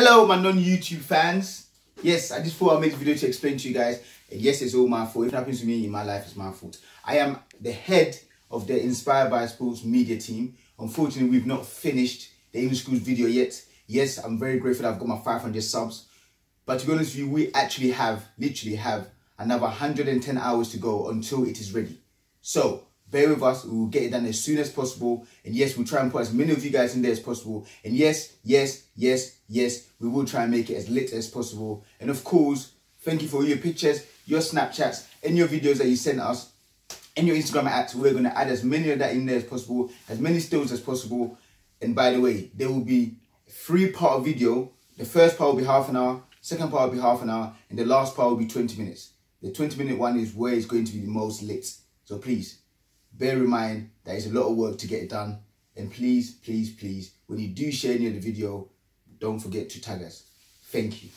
Hello, my non-YouTube fans. Yes, I just thought I'd make this video to explain to you guys. Yes, it's all my fault. If it happens to me in my life, it's my fault. I am the head of the Inspired by Sports media team. Unfortunately, we've not finished the English Schools video yet. Yes, I'm very grateful I've got my 500 subs. But to be honest with you, we actually have, literally have, another 110 hours to go until it is ready. So, bear with us. We will get it done as soon as possible. And yes, we'll try and put as many of you guys in there as possible. And yes, yes, yes, yes, we will try and make it as lit as possible. And of course, thank you for your pictures, your Snapchats, and your videos that you sent us. And your Instagram ads, we're going to add as many of that in there as possible, as many stills as possible. And by the way, there will be three part video. The first part will be half an hour, second part will be half an hour, and the last part will be 20 minutes. The 20 minute one is where it's going to be the most lit. So please, bear in mind that it's a lot of work to get it done. And please, please, please, when you do share any of the video, don't forget to tag us. Thank you.